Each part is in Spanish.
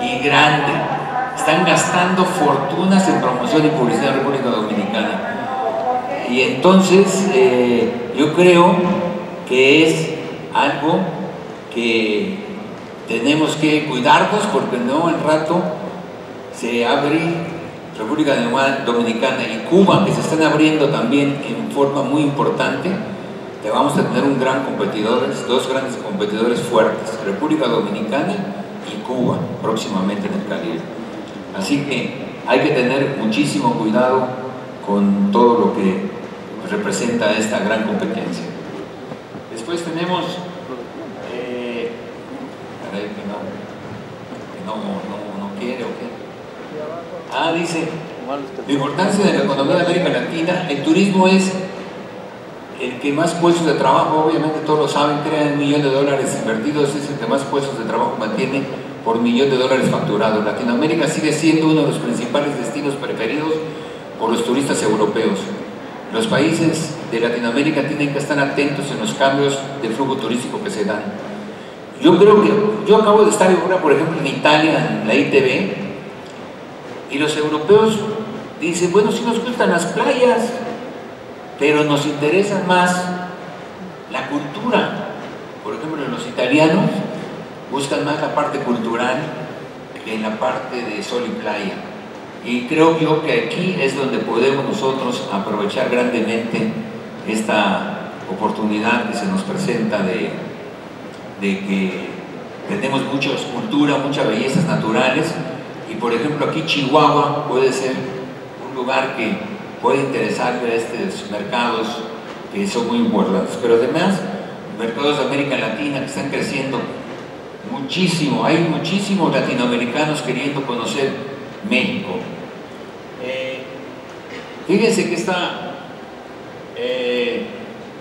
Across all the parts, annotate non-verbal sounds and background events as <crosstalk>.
y grande. Están gastando fortunas en promoción y publicidad en República Dominicana. Y entonces eh, yo creo que es algo que tenemos que cuidarnos porque no al rato se abre República Dominicana y Cuba, que se están abriendo también en forma muy importante, te vamos a tener un gran competidores, dos grandes competidores fuertes, República Dominicana y Cuba, próximamente en el Caribe. Así que hay que tener muchísimo cuidado con todo lo que representa esta gran competencia. Después tenemos eh, que no, quiere o qué. Ah, dice, la importancia de la economía de América Latina, el turismo es el que más puestos de trabajo, obviamente todos lo saben, crea un millón de dólares invertidos, es el que más puestos de trabajo mantiene por millón de dólares facturados. Latinoamérica sigue siendo uno de los principales destinos preferidos por los turistas europeos. Los países de Latinoamérica tienen que estar atentos en los cambios de flujo turístico que se dan. Yo creo que, yo acabo de estar ahora, por ejemplo, en Italia, en la ITV, y los europeos dicen, bueno, si nos gustan las playas, pero nos interesa más la cultura. Por ejemplo, los italianos buscan más la parte cultural que la parte de sol y playa. Y creo yo que aquí es donde podemos nosotros aprovechar grandemente esta oportunidad que se nos presenta de, de que tenemos mucha cultura, muchas bellezas naturales y por ejemplo aquí Chihuahua puede ser un lugar que puede interesarle a estos mercados que son muy importantes. Pero además, mercados de América Latina que están creciendo muchísimo, hay muchísimos latinoamericanos queriendo conocer México. Eh, fíjense que está, eh,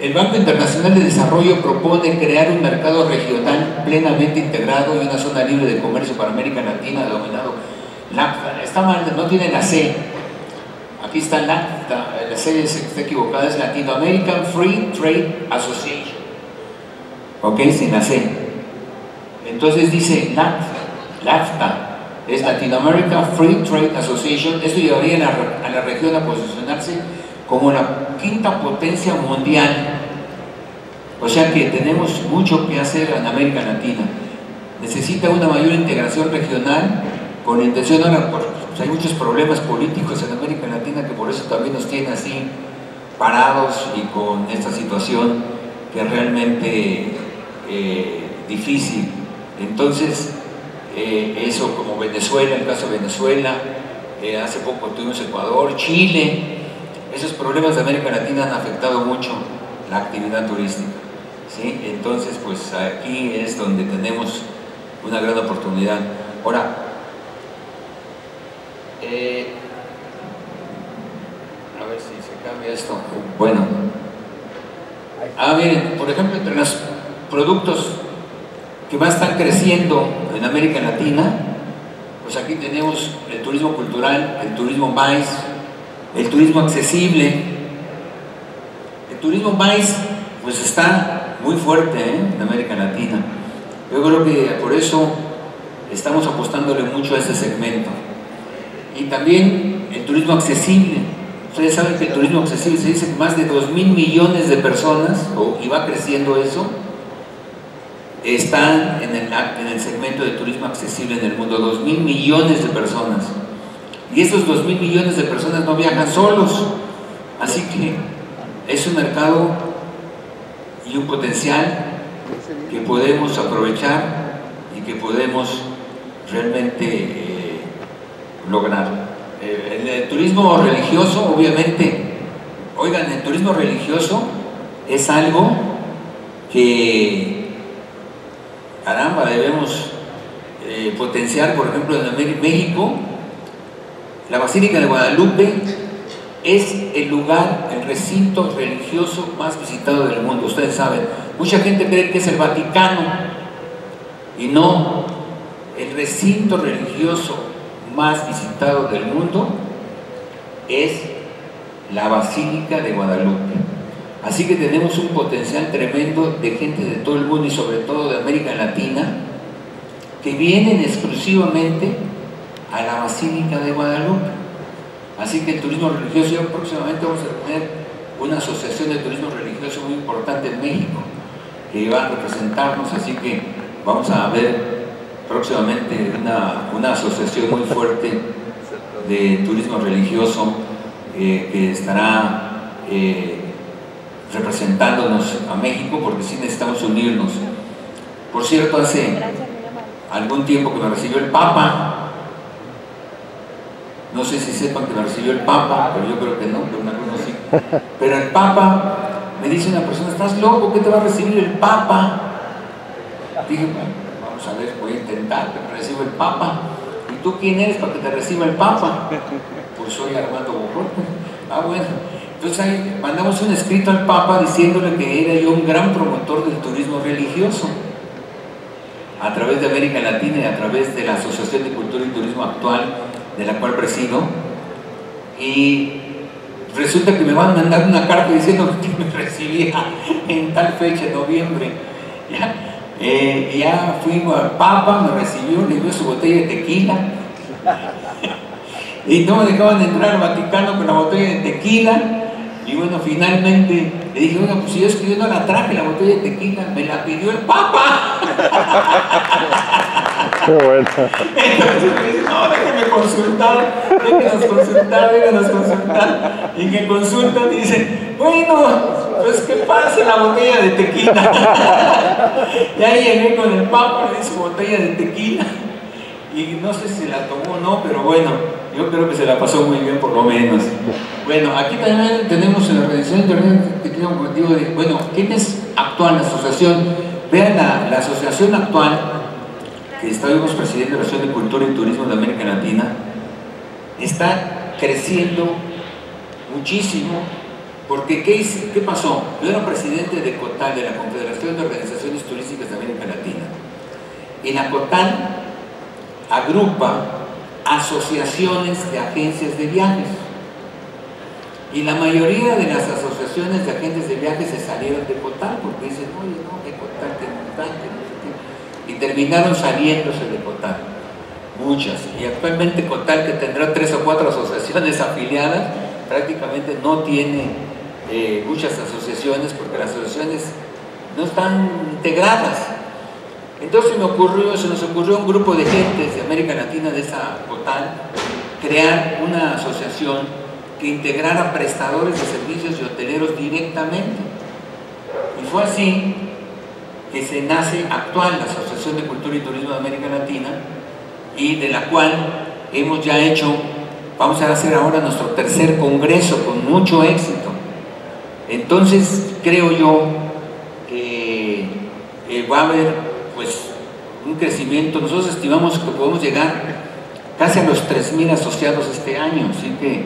el Banco Internacional de Desarrollo propone crear un mercado regional plenamente integrado y una zona libre de comercio para América Latina denominado LACTA. Está mal, no tiene la C, aquí está LACTA, la C está equivocada, es Latino American Free Trade Association, ok, sin la C. Entonces dice LACTA, es Latino American Free Trade Association, esto llevaría a la, la región a posicionarse como la quinta potencia mundial. O sea que tenemos mucho que hacer en América Latina. Necesita una mayor integración regional con intención, ahora pues hay muchos problemas políticos en América Latina que por eso también nos tiene así parados y con esta situación que es realmente eh, difícil. Entonces, eh, eso como Venezuela, el caso de Venezuela, eh, hace poco tuvimos Ecuador, Chile, esos problemas de América Latina han afectado mucho la actividad turística. ¿sí? Entonces, pues aquí es donde tenemos una gran oportunidad. Ahora, eh, cambia esto. Bueno. Ah, miren, por ejemplo, entre los productos que más están creciendo en América Latina, pues aquí tenemos el turismo cultural, el turismo maíz, el turismo accesible. El turismo maíz, pues está muy fuerte ¿eh? en América Latina. Yo creo que por eso estamos apostándole mucho a este segmento. Y también el turismo accesible. Ustedes saben que el turismo accesible se dice que más de 2 mil millones de personas, y va creciendo eso, están en el, en el segmento de turismo accesible en el mundo. 2 mil millones de personas. Y esos 2 mil millones de personas no viajan solos. Así que es un mercado y un potencial que podemos aprovechar y que podemos realmente eh, lograr. Eh, el turismo religioso, obviamente, oigan, el turismo religioso es algo que, caramba, debemos eh, potenciar, por ejemplo, en México, la Basílica de Guadalupe es el lugar, el recinto religioso más visitado del mundo, ustedes saben. Mucha gente cree que es el Vaticano y no, el recinto religioso más visitado del mundo es la Basílica de Guadalupe. Así que tenemos un potencial tremendo de gente de todo el mundo y sobre todo de América Latina que vienen exclusivamente a la Basílica de Guadalupe. Así que el turismo religioso, próximamente vamos a tener una asociación de turismo religioso muy importante en México, que va a representarnos, así que vamos a ver próximamente una, asociación muy fuerte de turismo religioso eh, que estará eh, representándonos a México porque sí necesitamos unirnos. Por cierto, hace algún tiempo que me recibió el Papa, no sé si sepan que me recibió el Papa, pero yo creo que no, pero algunos sí. Pero el Papa me dice una persona, ¿estás loco? ¿Qué te va a recibir el Papa? Dije, a ver, voy a intentar que me reciba el Papa. ¿Y tú quién eres para que te reciba el Papa? Pues soy Armando Bojón. Ah, bueno. Entonces ahí mandamos un escrito al Papa diciéndole que era yo un gran promotor del turismo religioso a través de América Latina y a través de la Asociación de Cultura y Turismo Actual, de la cual presido. Y resulta que me van a mandar una carta diciendo que me recibía en tal fecha, en noviembre. Eh, ya fuimos al Papa, me recibió, le dio su botella de tequila. y no me dejaban entrar al Vaticano con la botella de tequila y bueno, finalmente le dije, bueno, pues si yo es que yo no la traje la botella de tequila, me la pidió el Papa. <laughs> Qué bueno. Entonces me dice, no, déjeme consultar, déjenos consultar, déjenos consultar. Y que consulta dice, bueno, pues que pase la botella de tequila. <laughs> y ahí llegué con el Papa, di su botella de tequila. Y no sé si la tomó o no, pero bueno, yo creo que se la pasó muy bien por lo menos. Bueno, aquí también tenemos en la organización internet que tiene un objetivo de, bueno, ¿quién es actual la asociación? Vean la, la asociación actual que estamos presidiendo la Asociación de Cultura y Turismo de América Latina, está creciendo muchísimo porque ¿qué, ¿qué pasó? Yo era presidente de COTAL, de la Confederación de Organizaciones Turísticas de América Latina. Y la COTAL agrupa asociaciones de agencias de viajes. Y la mayoría de las asociaciones de agentes de viajes se salieron de Cotal porque dicen, oye, no, Cotal, que Cotal, que no sé Y terminaron saliéndose de Cotal. Muchas. Y actualmente Cotal, que tendrá tres o cuatro asociaciones <laughs> afiliadas, prácticamente no tiene eh, muchas asociaciones porque las asociaciones no están integradas. Entonces se nos ocurrió un grupo de gentes de América Latina de esa COTAL crear una asociación que integrara prestadores de servicios y hoteleros directamente. Y fue así que se nace actual la Asociación de Cultura y Turismo de América Latina y de la cual hemos ya hecho, vamos a hacer ahora nuestro tercer congreso con mucho éxito. Entonces creo yo que eh, va a haber pues un crecimiento, nosotros estimamos que podemos llegar casi a los 3.000 asociados este año, así que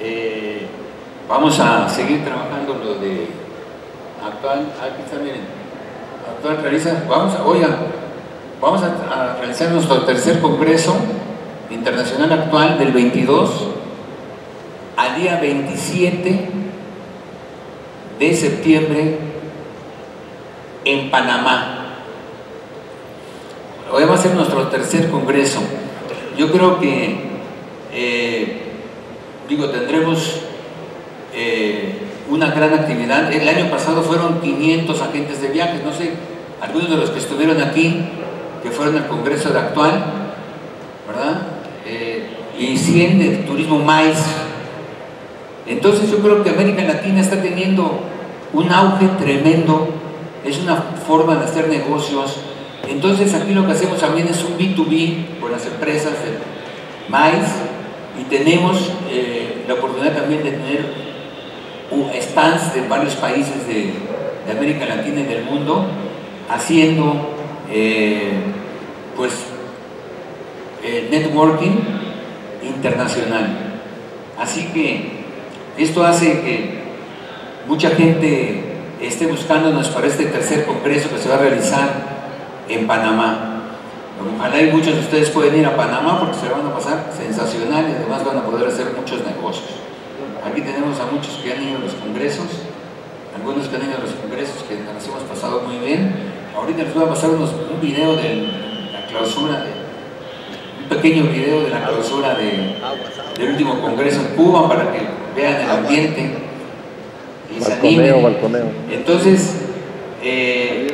eh, vamos a seguir trabajando lo de actual, aquí está, miren, actual realiza, vamos a, oiga, vamos a, realizar nuestro tercer congreso internacional actual del 22 al día 27 de septiembre en Panamá. Hoy va a ser nuestro tercer congreso. Yo creo que, eh, digo, tendremos eh, una gran actividad. El año pasado fueron 500 agentes de viajes, no sé, algunos de los que estuvieron aquí, que fueron al congreso de actual, ¿verdad? Eh, y 100 de turismo maíz. Entonces yo creo que América Latina está teniendo un auge tremendo, es una forma de hacer negocios entonces aquí lo que hacemos también es un B2B con las empresas de maíz y tenemos eh, la oportunidad también de tener stands de varios países de, América Latina y del mundo haciendo eh, pues eh, networking internacional. Así que esto hace que mucha gente esté buscándonos para este tercer congreso que se va a realizar en Panamá. Ojalá y muchos de ustedes pueden ir a Panamá porque se van a pasar sensacional y además van a poder hacer muchos negocios. Aquí tenemos a muchos que han ido a los congresos, algunos que han ido a los congresos que nos hemos pasado muy bien. Ahorita les voy a pasar unos, un video de la clausura, de, un pequeño video de la clausura de, del último congreso en Cuba para que vean el ambiente y se Balconeo, animen. balconeo. Entonces, eh,